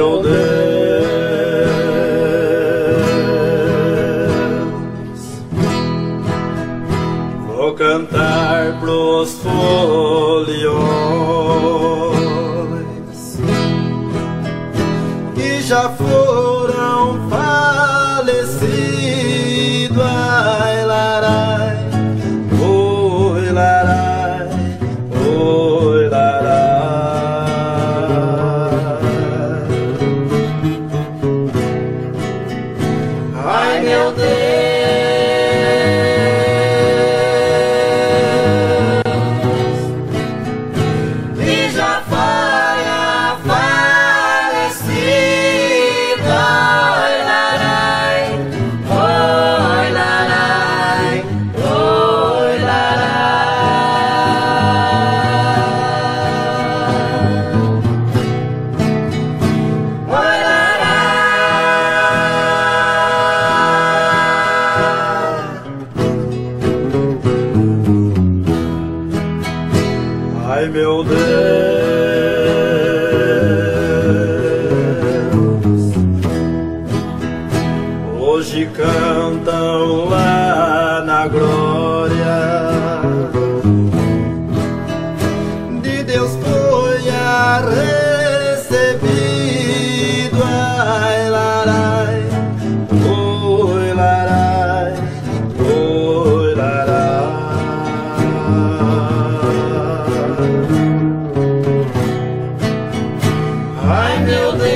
meu Deus. Vou cantar pros foliões que já foram. Ai, meu Ai meu Deus, hoje cantam lá na glória de Deus foi a rei. I know that.